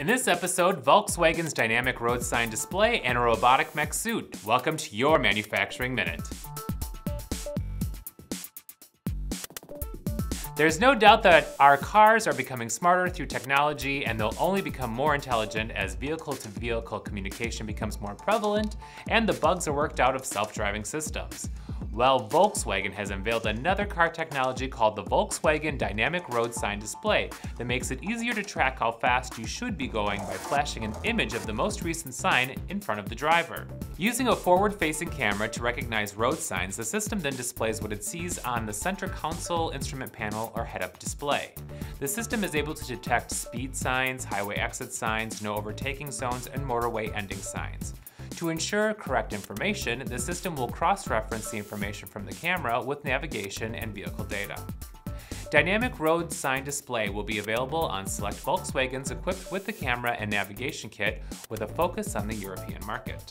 In this episode, Volkswagen's dynamic road sign display and a robotic mech suit. Welcome to your Manufacturing Minute. There's no doubt that our cars are becoming smarter through technology and they'll only become more intelligent as vehicle-to-vehicle -vehicle communication becomes more prevalent and the bugs are worked out of self-driving systems. Well, Volkswagen has unveiled another car technology called the Volkswagen Dynamic Road Sign Display that makes it easier to track how fast you should be going by flashing an image of the most recent sign in front of the driver. Using a forward-facing camera to recognize road signs, the system then displays what it sees on the center console instrument panel or head-up display. The system is able to detect speed signs, highway exit signs, no overtaking zones, and motorway ending signs. To ensure correct information, the system will cross-reference the information from the camera with navigation and vehicle data. Dynamic Road Sign Display will be available on select Volkswagens equipped with the camera and navigation kit with a focus on the European market.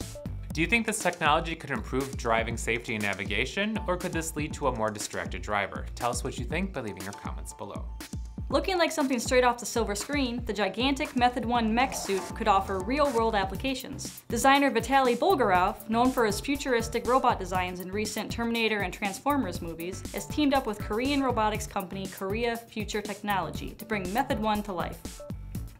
Do you think this technology could improve driving safety and navigation, or could this lead to a more distracted driver? Tell us what you think by leaving your comments below. Looking like something straight off the silver screen, the gigantic Method 1 mech suit could offer real-world applications. Designer Vitaly Bulgarov, known for his futuristic robot designs in recent Terminator and Transformers movies, has teamed up with Korean robotics company Korea Future Technology to bring Method 1 to life.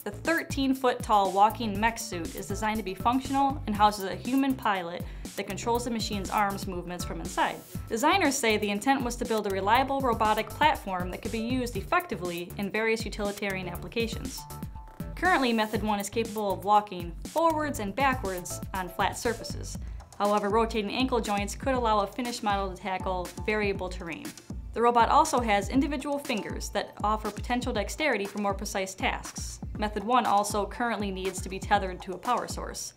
The 13-foot tall walking mech suit is designed to be functional and houses a human pilot that controls the machine's arms movements from inside. Designers say the intent was to build a reliable robotic platform that could be used effectively in various utilitarian applications. Currently, Method 1 is capable of walking forwards and backwards on flat surfaces. However, rotating ankle joints could allow a finished model to tackle variable terrain. The robot also has individual fingers that offer potential dexterity for more precise tasks. Method 1 also currently needs to be tethered to a power source.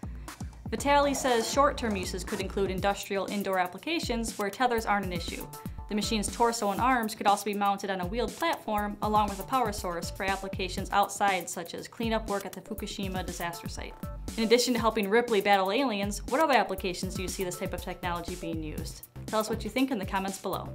Vitaly says short-term uses could include industrial indoor applications where tethers aren't an issue. The machine's torso and arms could also be mounted on a wheeled platform along with a power source for applications outside such as cleanup work at the Fukushima disaster site. In addition to helping Ripley battle aliens, what other applications do you see this type of technology being used? Tell us what you think in the comments below.